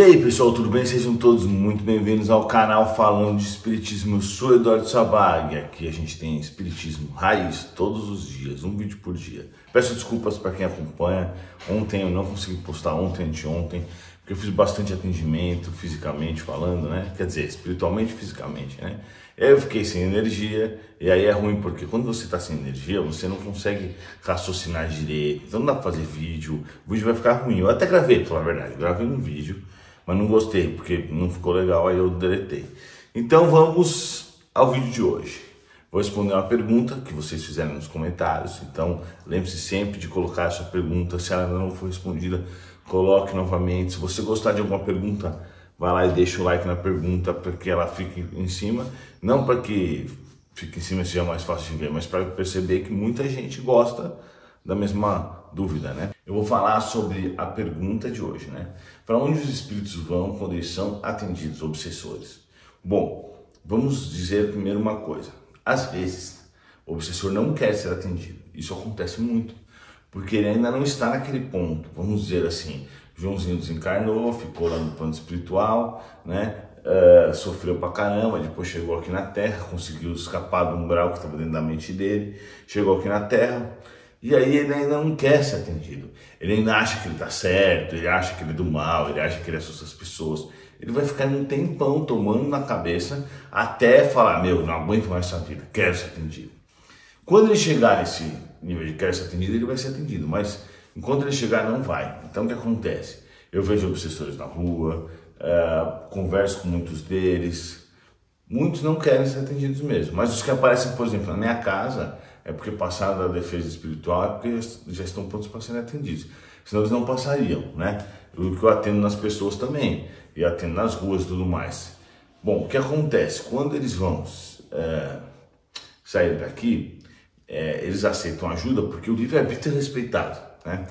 E aí pessoal, tudo bem? Sejam todos muito bem-vindos ao canal Falando de Espiritismo. Eu sou Eduardo Sabag. Aqui a gente tem Espiritismo Raiz todos os dias, um vídeo por dia. Peço desculpas para quem acompanha. Ontem eu não consegui postar, ontem, anteontem, porque eu fiz bastante atendimento fisicamente falando, né? Quer dizer, espiritualmente e fisicamente, né? E eu fiquei sem energia, e aí é ruim porque quando você está sem energia, você não consegue raciocinar direito, então não dá para fazer vídeo, o vídeo vai ficar ruim. Eu até gravei, pra falar a verdade, gravei um vídeo mas não gostei porque não ficou legal, aí eu deletei. Então vamos ao vídeo de hoje. Vou responder uma pergunta que vocês fizeram nos comentários. Então lembre-se sempre de colocar a sua pergunta. Se ela não foi respondida, coloque novamente. Se você gostar de alguma pergunta, vai lá e deixa o like na pergunta para que ela fique em cima. Não para que fique em cima seja mais fácil de ver, mas para perceber que muita gente gosta da mesma dúvida, né? Eu vou falar sobre a pergunta de hoje, né? Para onde os espíritos vão quando eles são atendidos, obsessores? Bom, vamos dizer primeiro uma coisa. Às vezes, o obsessor não quer ser atendido. Isso acontece muito, porque ele ainda não está naquele ponto. Vamos dizer assim, Joãozinho desencarnou, ficou lá no plano espiritual, né? Uh, sofreu pra caramba, depois chegou aqui na Terra, conseguiu escapar do umbral que estava dentro da mente dele, chegou aqui na Terra, e aí ele ainda não quer ser atendido. Ele ainda acha que ele está certo, ele acha que ele é do mal, ele acha que ele assusta as pessoas. Ele vai ficar um tempão tomando na cabeça até falar, meu, não aguento mais essa vida, quero ser atendido. Quando ele chegar nesse nível de quero ser atendido, ele vai ser atendido, mas enquanto ele chegar, não vai. Então o que acontece? Eu vejo obsessores na rua, uh, converso com muitos deles, muitos não querem ser atendidos mesmo, mas os que aparecem, por exemplo, na minha casa, é porque passaram da defesa espiritual, é porque já estão prontos para serem atendidos. Senão eles não passariam, né? O que eu atendo nas pessoas também, e atendo nas ruas e tudo mais. Bom, o que acontece? Quando eles vão é, sair daqui, é, eles aceitam ajuda porque o livre-arbítrio é respeitado, né?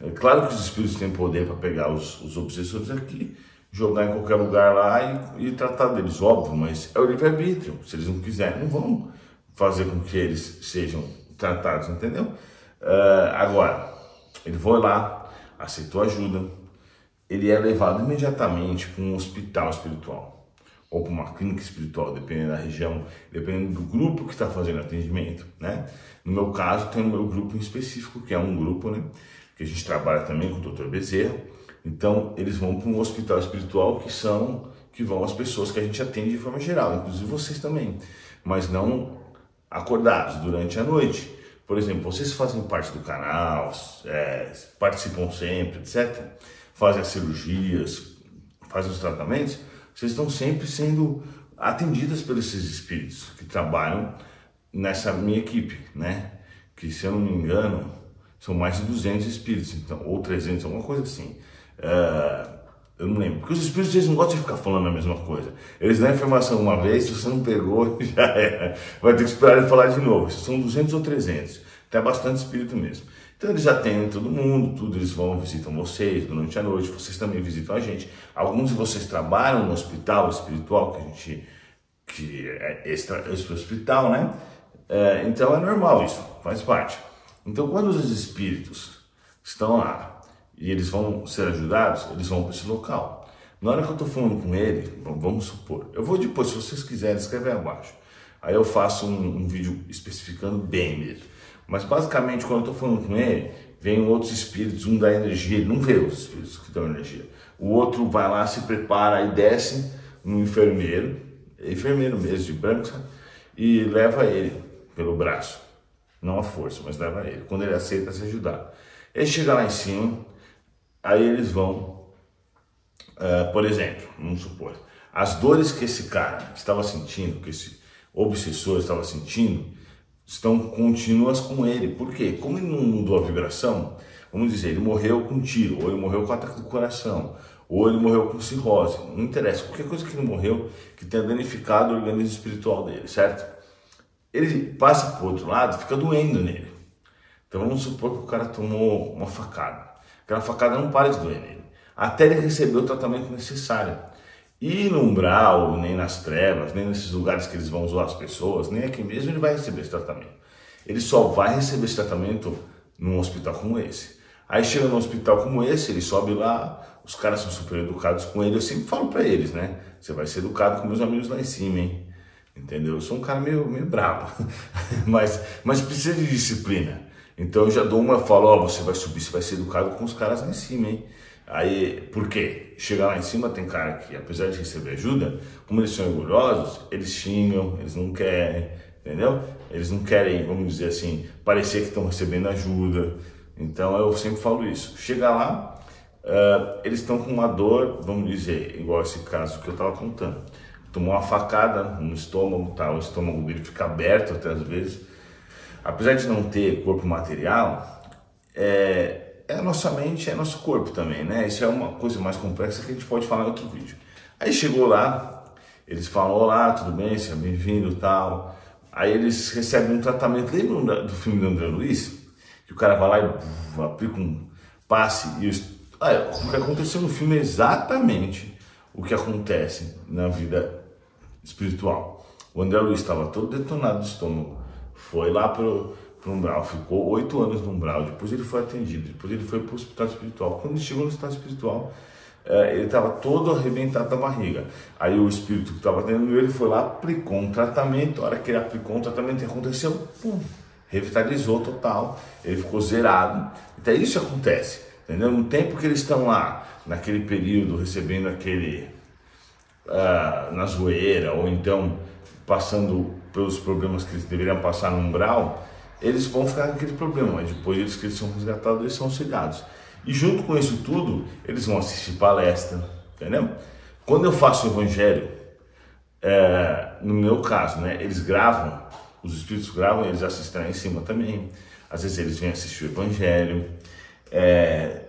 É claro que os espíritos têm poder para pegar os, os obsessores aqui, jogar em qualquer lugar lá e, e tratar deles, óbvio, mas é o livre-arbítrio. Se eles não quiserem, não vão fazer com que eles sejam tratados, entendeu? Uh, agora, ele foi lá, aceitou ajuda, ele é levado imediatamente para um hospital espiritual ou para uma clínica espiritual, dependendo da região, dependendo do grupo que está fazendo atendimento, né? No meu caso, tem o meu grupo em específico, que é um grupo, né? Que a gente trabalha também com o Dr. Bezerra. Então, eles vão para um hospital espiritual que são que vão as pessoas que a gente atende de forma geral, inclusive vocês também, mas não acordados durante a noite. Por exemplo, vocês fazem parte do canal, é, participam sempre, etc. Fazem as cirurgias, fazem os tratamentos, vocês estão sempre sendo atendidas por esses espíritos que trabalham nessa minha equipe, né? Que se eu não me engano, são mais de 200 espíritos, então, ou 300, alguma coisa assim. Uh, eu não lembro. Porque os espíritos eles não gostam de ficar falando a mesma coisa. Eles dão a informação uma vez, se você não pegou, já era. Vai ter que esperar ele falar de novo. São 200 ou 300. Até bastante espírito mesmo. Então eles atendem todo mundo, tudo, eles vão, visitam vocês durante a noite, vocês também visitam a gente. Alguns de vocês trabalham no hospital espiritual, que a gente, que é extra, extra hospital, né? É, então é normal isso, faz parte. Então quando os espíritos estão lá e eles vão ser ajudados, eles vão para esse local. Na hora que eu estou falando com ele, vamos supor, eu vou depois, se vocês quiserem, escrever abaixo. Aí eu faço um, um vídeo especificando bem mesmo. Mas basicamente, quando eu estou falando com ele, vem outros espíritos, um dá energia, ele não vê os espíritos que dão energia. O outro vai lá, se prepara e desce um enfermeiro, enfermeiro mesmo, de branco, e leva ele pelo braço. Não a força, mas leva ele. Quando ele aceita se ajudar. Ele chega lá em cima, Aí eles vão, uh, por exemplo, vamos supor, as dores que esse cara estava sentindo, que esse obsessor estava sentindo, estão contínuas com ele. Por quê? Como ele não mudou a vibração, vamos dizer, ele morreu com um tiro, ou ele morreu com ataque do coração, ou ele morreu com cirrose, não interessa, qualquer coisa que ele morreu que tenha danificado o organismo espiritual dele, certo? Ele passa para o outro lado, fica doendo nele. Então vamos supor que o cara tomou uma facada. Aquela facada não para de doer nele, até ele receber o tratamento necessário. E no umbral, nem nas trevas, nem nesses lugares que eles vão zoar as pessoas, nem aqui mesmo ele vai receber esse tratamento. Ele só vai receber esse tratamento num hospital como esse. Aí chega num hospital como esse, ele sobe lá, os caras são super educados com ele. Eu sempre falo para eles, né? Você vai ser educado com meus amigos lá em cima, hein? Entendeu? Eu sou um cara meio, meio bravo, mas, mas precisa de disciplina. Então eu já dou uma, falo, ó, oh, você vai subir, você vai ser educado com os caras lá em cima, hein? Aí, por quê? Chegar lá em cima tem cara que, apesar de receber ajuda, como eles são orgulhosos, eles xingam, eles não querem, entendeu? Eles não querem, vamos dizer assim, parecer que estão recebendo ajuda. Então eu sempre falo isso. Chega lá, uh, eles estão com uma dor, vamos dizer, igual esse caso que eu estava contando. Tomou uma facada no estômago, tá? o estômago dele fica aberto até às vezes. Apesar de não ter corpo material, é, é a nossa mente, é nosso corpo também, né? Isso é uma coisa mais complexa que a gente pode falar em outro vídeo. Aí chegou lá, eles falam, olá, tudo bem, seja bem-vindo tal. Aí eles recebem um tratamento, lembram do filme do André Luiz? Que o cara vai lá e aplica um passe e ah, o que aconteceu no filme é exatamente o que acontece na vida espiritual. O André Luiz estava todo detonado do estômago, foi lá pro o umbral, ficou oito anos no umbral, depois ele foi atendido, depois ele foi para o hospital espiritual. Quando ele chegou no hospital espiritual, é, ele estava todo arrebentado da barriga. Aí o espírito que estava atendendo ele foi lá, aplicou um tratamento, a hora que ele aplicou um tratamento, que aconteceu? Pum, revitalizou total, ele ficou zerado. Então isso acontece, entendeu? No tempo que eles estão lá, naquele período, recebendo aquele, uh, na zoeira, ou então passando pelos problemas que eles deveriam passar no umbral, eles vão ficar com aquele problema, mas depois eles que eles são resgatados, eles são auxiliados. E junto com isso tudo, eles vão assistir palestra, entendeu? Quando eu faço o evangelho, é, no meu caso, né, eles gravam, os espíritos gravam, eles assistem lá em cima também. Às vezes eles vêm assistir o evangelho, é,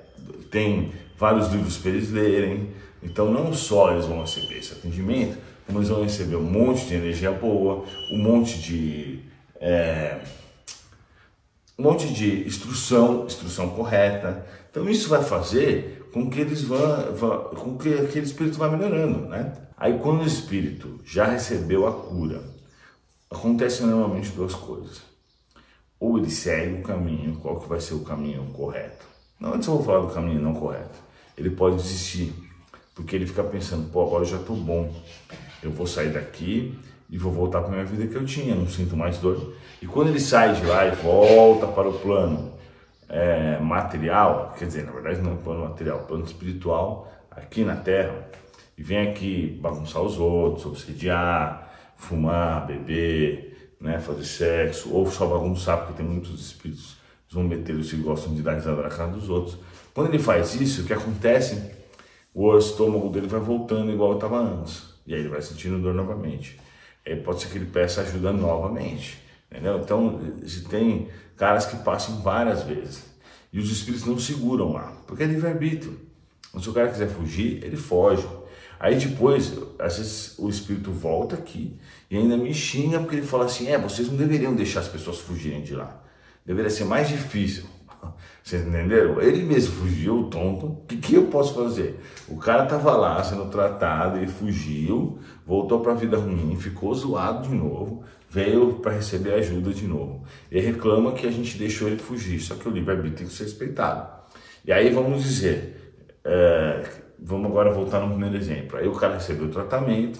tem vários livros para eles lerem. Então não só eles vão receber esse atendimento, eles vão receber um monte de energia boa, um monte de é, um monte de instrução, instrução correta. Então isso vai fazer com que eles vão, vão com que aquele espírito vá melhorando, né? Aí quando o espírito já recebeu a cura, acontece normalmente duas coisas. Ou ele segue o caminho, qual que vai ser o caminho correto? Não antes eu vou falar do caminho não correto. Ele pode desistir, porque ele fica pensando, pô, agora eu já estou bom, eu vou sair daqui e vou voltar para minha vida que eu tinha, não sinto mais dor. E quando ele sai de lá e volta para o plano é, material, quer dizer, na verdade não é plano material, plano espiritual, aqui na Terra, e vem aqui bagunçar os outros, obsediar, fumar, beber, né, fazer sexo, ou só bagunçar, porque tem muitos espíritos zombeteiros que gostam de dar risada na cara dos outros. Quando ele faz isso, o que acontece? O estômago dele vai voltando igual estava antes. E aí ele vai sentindo dor novamente é, pode ser que ele peça ajuda novamente. Entendeu? Então, tem caras que passam várias vezes e os espíritos não seguram lá, porque é livre-arbítrio. Se o cara quiser fugir, ele foge. Aí depois, às vezes o espírito volta aqui e ainda me xinga porque ele fala assim: é, vocês não deveriam deixar as pessoas fugirem de lá. Deveria ser mais difícil. Vocês entenderam? Ele mesmo fugiu, tonto. O que, que eu posso fazer? O cara tava lá sendo tratado, ele fugiu, voltou para a vida ruim, ficou zoado de novo, veio para receber ajuda de novo. E reclama que a gente deixou ele fugir, só que o livre-arbítrio tem que ser respeitado. E aí vamos dizer, é, vamos agora voltar no primeiro exemplo. Aí o cara recebeu o tratamento,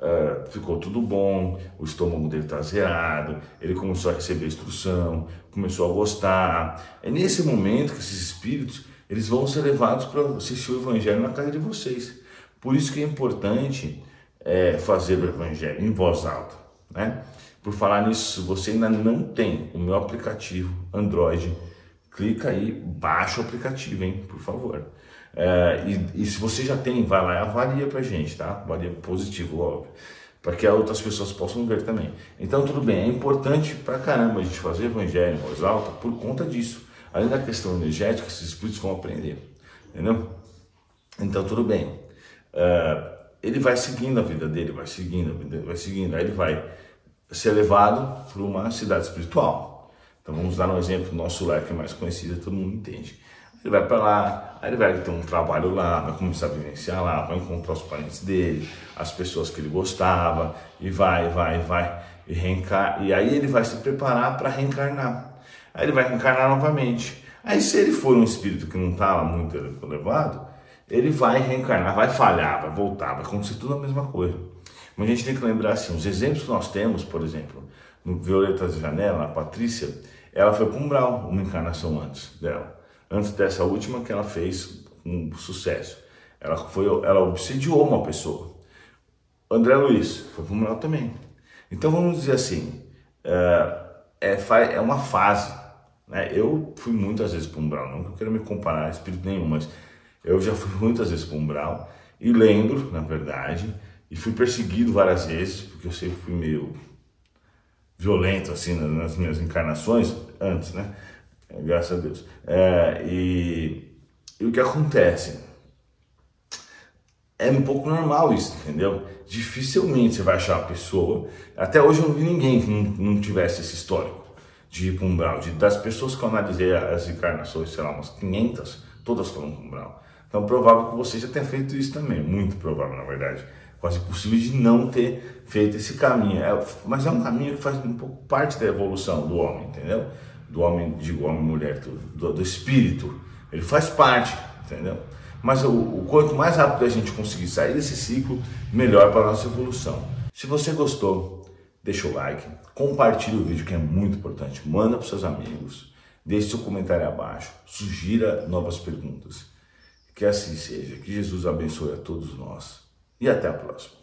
Uh, ficou tudo bom, o estômago dele está zerado, ele começou a receber instrução, começou a gostar. É nesse momento que esses espíritos eles vão ser levados para assistir o evangelho na casa de vocês. Por isso que é importante é, fazer o evangelho em voz alta, né? Por falar nisso, se você ainda não tem o meu aplicativo Android, clica aí, baixa o aplicativo, hein, por favor. É, e, e, se você já tem, vai lá e avalia pra gente, tá? Avalia positivo, óbvio. Para que outras pessoas possam ver também. Então, tudo bem, é importante pra caramba a gente fazer evangelho em voz alta por conta disso. Além da questão energética, esses espíritos vão aprender. Entendeu? Então, tudo bem. É, ele vai seguindo a vida dele, vai seguindo, vai seguindo. Aí ele vai ser levado para uma cidade espiritual. Então, vamos dar um exemplo. Nosso lar que é mais conhecido, todo mundo entende. Ele vai para lá, aí ele vai ter um trabalho lá, vai começar a vivenciar lá, vai encontrar os parentes dele, as pessoas que ele gostava, e vai, vai, vai, e, reencar... e aí ele vai se preparar para reencarnar. Aí ele vai reencarnar novamente. Aí se ele for um espírito que não está muito elevado, ele vai reencarnar, vai falhar, vai voltar, vai acontecer tudo a mesma coisa. Mas a gente tem que lembrar assim, os exemplos que nós temos, por exemplo, no Violetas de Janela, a Patrícia, ela foi para um Umbral, uma encarnação antes dela. Antes dessa última que ela fez um sucesso. Ela, foi, ela obsediou uma pessoa. André Luiz foi Umbral também. Então vamos dizer assim, é, é, é uma fase. Né? Eu fui muitas vezes para o Umbral, não quero me comparar a espírito nenhum, mas eu já fui muitas vezes para o Umbral e lembro, na verdade, e fui perseguido várias vezes, porque eu sempre fui meio violento assim nas minhas encarnações, antes, né? Graças a Deus. É, e, e o que acontece? É um pouco normal isso, entendeu? Dificilmente você vai achar uma pessoa. Até hoje eu não vi ninguém que não, não tivesse esse histórico de ir para um brau. De, das pessoas que eu analisei as encarnações, sei lá, umas 500, todas foram para um brau. Então, provável que você já tenha feito isso também. Muito provável, na verdade quase impossível de não ter feito esse caminho. É, mas é um caminho que faz um pouco parte da evolução do homem, entendeu? Do homem, digo homem mulher, do, do espírito. Ele faz parte, entendeu? Mas o, o, quanto mais rápido a gente conseguir sair desse ciclo, melhor para a nossa evolução. Se você gostou, deixa o like, compartilhe o vídeo que é muito importante, manda para seus amigos, deixe seu comentário abaixo, sugira novas perguntas. Que assim seja, que Jesus abençoe a todos nós. E até a próxima.